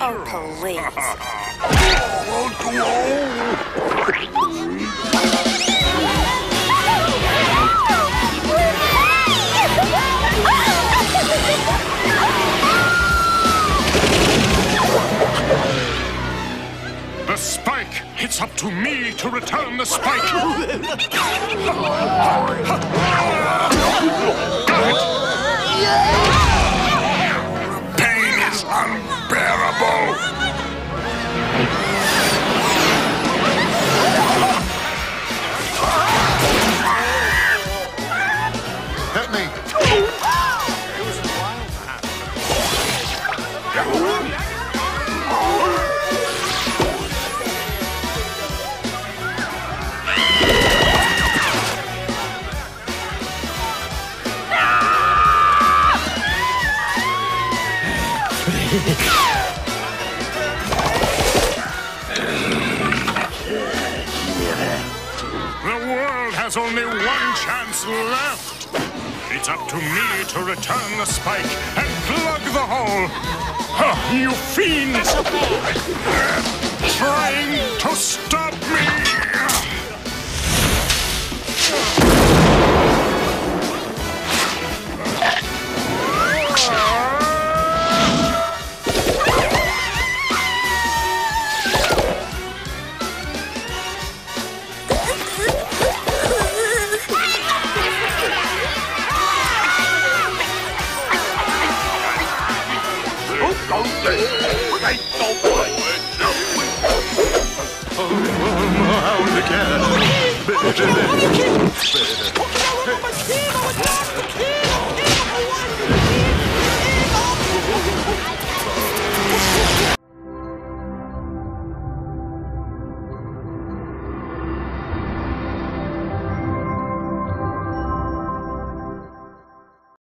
Oh, please. The spike! It's up to me to return the spike! has only one chance left! It's up to me to return the spike and plug the hole! You fiends! Trying to stop Home, home, home again. Better, better, better.